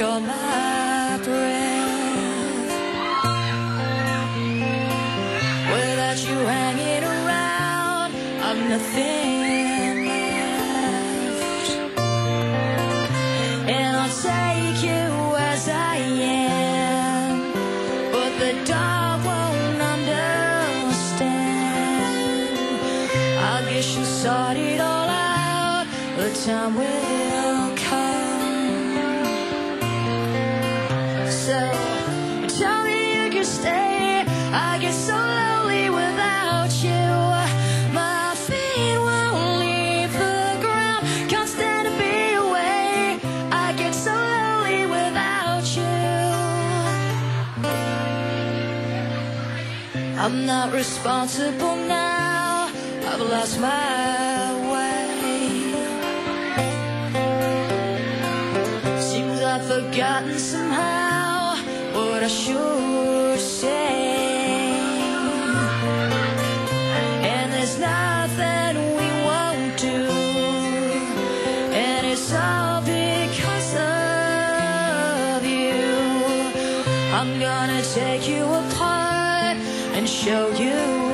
you're my breath. Without you hanging around, I'm nothing left. And I'll take you as I am, but the dog won't understand. I guess you time will come. So tell me you can stay. I get so lonely without you. My feet won't leave the ground. Can't stand to be away. I get so lonely without you. I'm not responsible now. I've lost my forgotten somehow what I should say. And there's nothing we won't do. And it's all because of you. I'm gonna take you apart and show you